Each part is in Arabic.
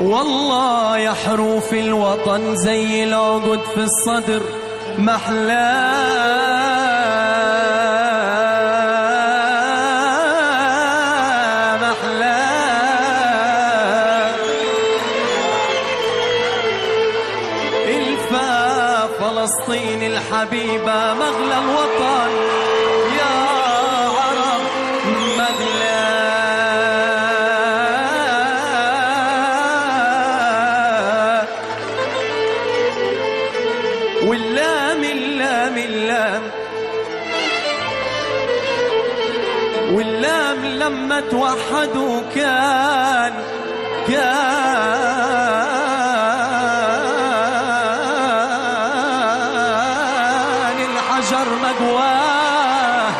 والله يا حروف الوطن زي العقد في الصدر محلاه. محلاه. إلفا فلسطين الحبيبة مغلى الوطن. يا اللام اللام واللام لما توحدوا كان كان الحجر مقواه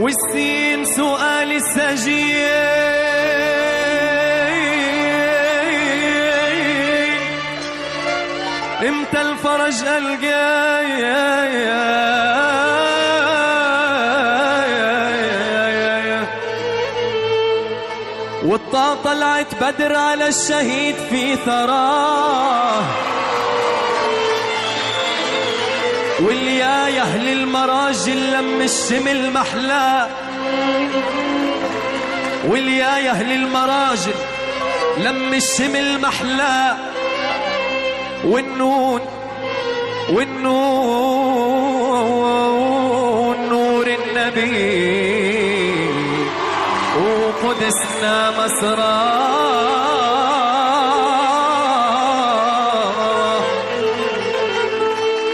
والسين سؤال السجين إمتى الفرج القاي والطا طلعت بدر على الشهيد في ثراه واليا يا أهل المراجل لم الشمل محلاه واليا يا أهل المراجل لم الشمل محلاه والنون والنون نور النبي. وقدسنا مسراه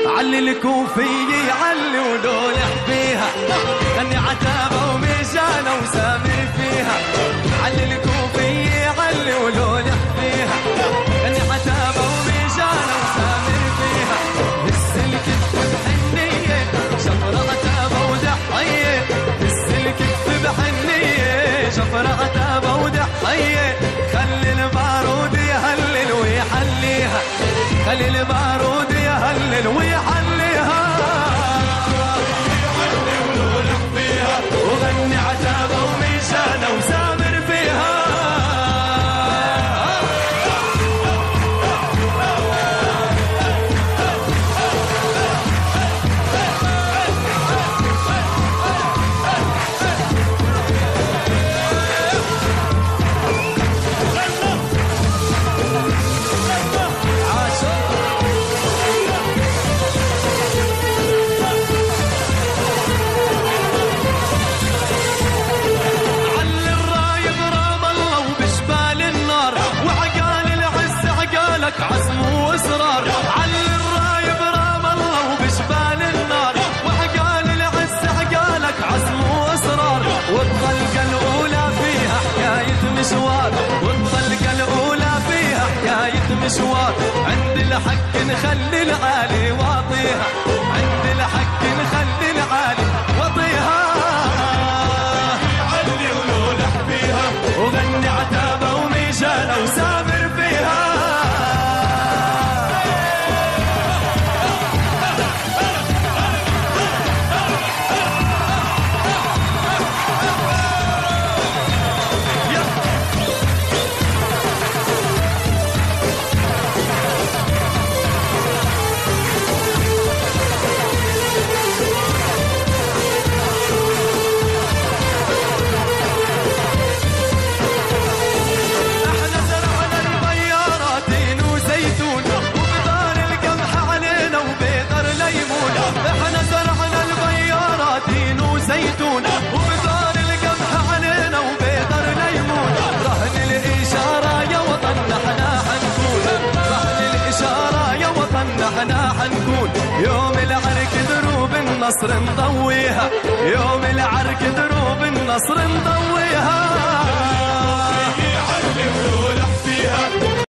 علي الكوفية علي ولولح فيها غني عتابة وميجانة وسامر فيها. علي الكوفية خلي البارود يهلل ويحليها مشوار عند الحق نخلي العالي واطيها النصر نضويها يوم العرك دروب النصر نضويها. عربي ولح فيها